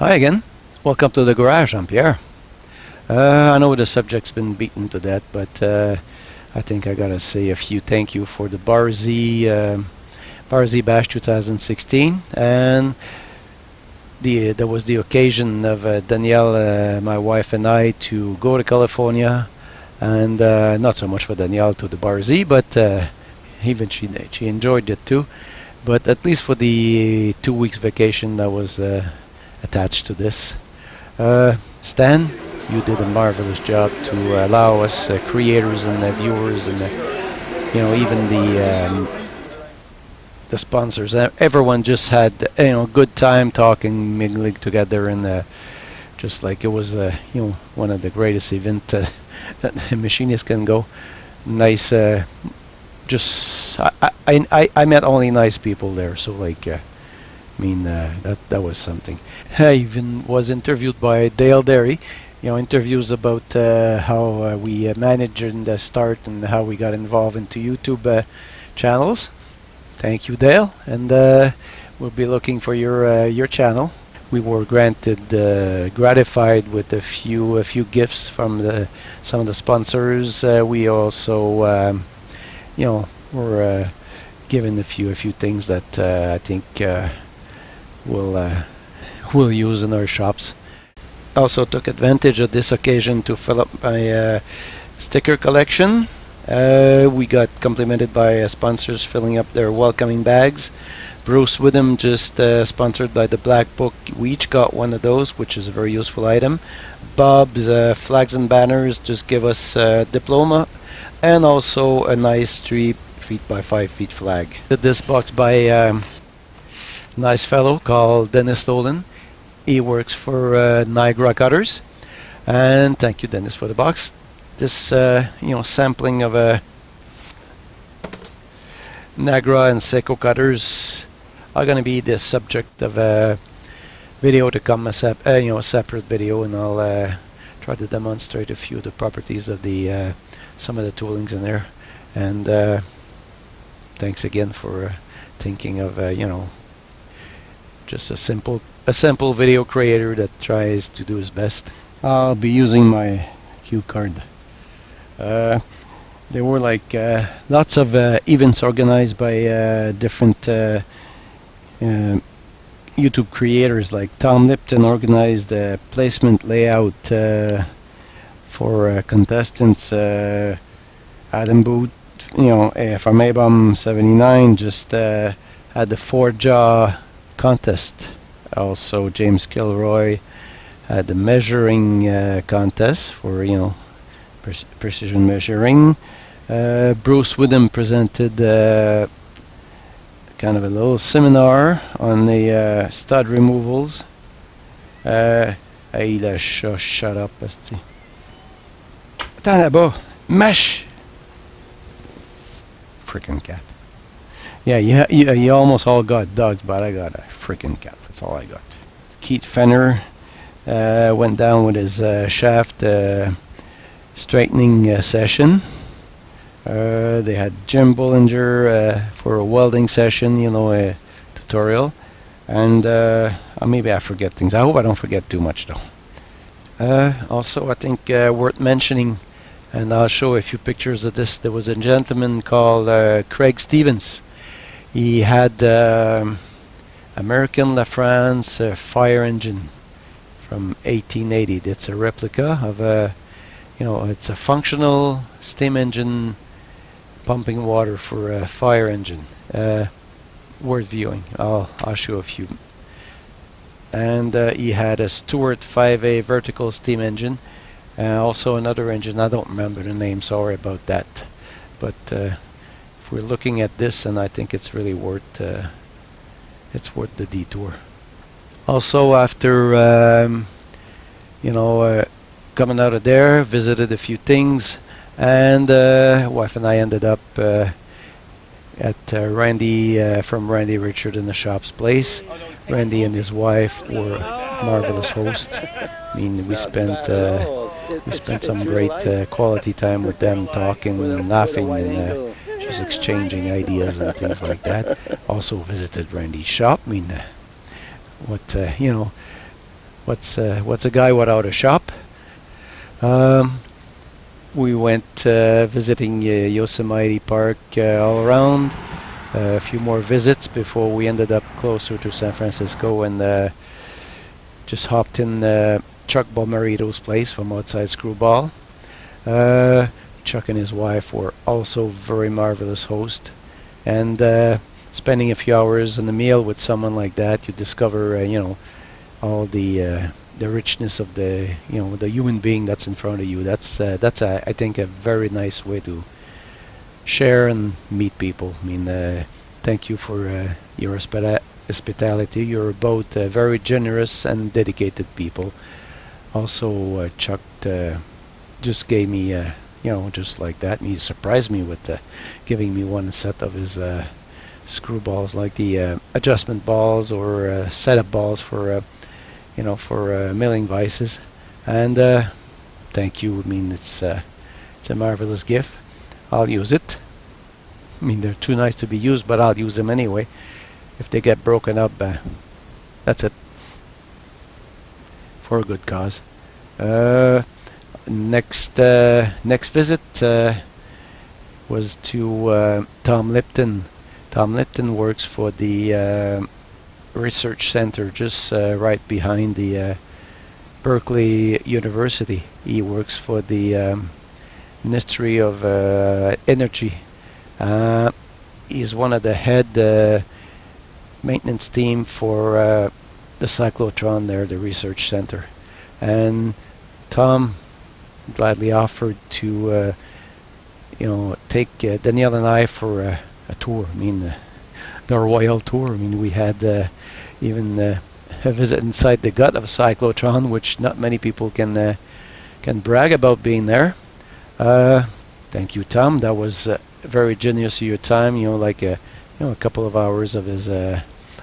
Hi again. Welcome to the garage. I'm Pierre. Uh, I know the subject's been beaten to death, but uh, I think I gotta say a few thank you for the Bar Z, uh, Bash 2016, and the there was the occasion of uh, Danielle, uh, my wife, and I to go to California, and uh, not so much for Danielle to the Bar Z, but even she she enjoyed it too. But at least for the two weeks vacation that was attached to this. Uh, Stan, you did a marvelous job to allow us uh, creators and the viewers and the, you know even the um, the sponsors everyone just had you know a good time talking mingling together and uh, just like it was uh, you know one of the greatest events uh, that machinists can go nice uh, just I, I, I, I met only nice people there so like uh, I mean uh, that that was something I even was interviewed by Dale Derry you know interviews about uh, how uh, we uh, managed in the start and how we got involved into YouTube uh, channels. Thank you, Dale, and uh, we'll be looking for your uh, your channel. We were granted gratified with a few a few gifts from the some of the sponsors. we also, um, you know, were given a few a few things that I think we'll we'll use in our shops also took advantage of this occasion to fill up my uh, sticker collection. Uh, we got complimented by uh, sponsors filling up their welcoming bags. Bruce Witham just uh, sponsored by the Black Book. We each got one of those, which is a very useful item. Bob's uh, flags and banners just give us a diploma and also a nice three feet by five feet flag. This box by um, nice fellow called Dennis Stolen. He works for uh, Niagara Cutters. And thank you, Dennis, for the box. This, uh, you know, sampling of a uh, Niagara and Seiko cutters are going to be the subject of a video to come, a sep uh, you know, a separate video, and I'll uh, try to demonstrate a few of the properties of the uh, some of the toolings in there. And uh, thanks again for uh, thinking of, you know, just a simple a simple video creator that tries to do his best. I'll be using my cue card. Uh, there were like uh, lots of uh, events organized by uh, different uh, uh, YouTube creators. Like Tom Lipton organized a placement layout for contestants. Adam Booth, you know, from ABOM 79, just had the four jaw contest also James Kilroy had the measuring uh, contest for you know precision measuring. Uh, Bruce Witham presented uh, kind of a little seminar on the uh, stud removals. Uh, hey, là, chat, shut up, esti. Attends là-bas, mâche! Freaking cat. Yeah, you, you, you almost all got dogs, but I got a freaking cat. That's all I got. Keith Fenner uh, went down with his uh, shaft uh, straightening uh, session. Uh, they had Jim Bullinger uh, for a welding session, you know, a tutorial. And maybe I forget things. I hope I don't forget too much, though. also, I think worth mentioning and I'll show a few pictures of this. There was a gentleman called Craig Stevens. He had um, American LaFrance uh, fire engine from 1880. That's a replica of a, you know, it's a functional steam engine pumping water for a fire engine. Uh, worth viewing. I'll I'll show a few. And uh, he had a Stuart 5A vertical steam engine. Uh, also another engine. I don't remember the name. Sorry about that. But uh, we're looking at this, and I think it's really worth uh, it's worth the detour. Also, after um, you know uh, coming out of there, visited a few things, and uh, wife and I ended up uh, at uh, Randy uh, from Randy Richard in the shop's place. Randy and his wife were marvelous hosts. I mean, we spent uh, we spent some great quality time with them, talking and laughing and just exchanging ideas and things like that. Also visited Randy's shop. I mean, uh, what uh, you know, what's uh, what's a guy without a shop? Um, we went uh, visiting uh, Yosemite Park uh, all around. A few more visits before we ended up closer to San Francisco and just hopped in Chuck Bommarito's place from outside Screwball. Uh, Chuck and his wife were also very marvelous hosts, and uh, spending a few hours on the meal with someone like that, you discover, uh, you know, all the uh, the richness of the, you know, the human being that's in front of you. That's uh, that's a, I think a very nice way to share and meet people. I mean, uh, thank you for uh, your hospita- hospitality. You're both uh, very generous and dedicated people. Also, uh, Chuck uh, just gave me, uh, you know, just like that. And he surprised me with uh, giving me one set of his uh, screw balls, like the uh, adjustment balls or uh, setup balls for, uh, you know, for uh, milling vices. And thank you. I mean, it's it's a marvelous gift. I'll use it. I mean, they're too nice to be used, but I'll use them anyway. If they get broken up, that's it. For a good cause. Next uh, next visit uh, was to uh, Tom Lipton. Tom Lipton works for the research center just right behind the Berkeley University. He works for the um, Ministry of uh, Energy. Uh, he's one of the head uh, maintenance team for the cyclotron there, the research center. And Tom gladly offered to, uh, you know, take uh, Danielle and I for a, a tour. I mean, uh, the royal tour. I mean, we had uh, even a visit inside the gut of a cyclotron, which not many people can can brag about being there. Thank you, Tom. That was very generous of your time. You know, like a you know a couple of hours of his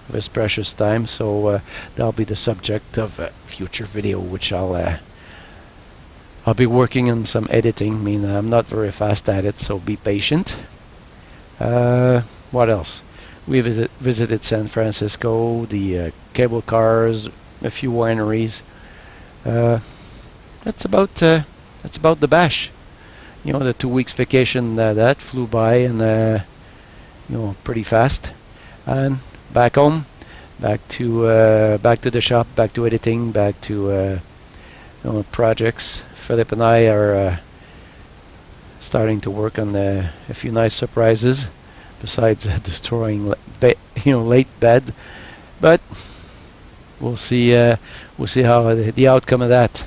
of his precious time. So uh, that'll be the subject of a future video, which I'll uh, I'll be working on some editing. I mean, I'm not very fast at it, so be patient. Uh, what else? We visit, visited San Francisco, the uh, cable cars, a few wineries. Uh, that's about uh, that's about the bash. You know, the two weeks vacation uh, that flew by and uh, you know pretty fast. And back home, back to back to the shop, back to editing, back to you know projects. Philip and I are uh, starting to work on a few nice surprises, besides uh, destroying you know late bed. But we'll see. Uh, we'll see how the, the outcome of that.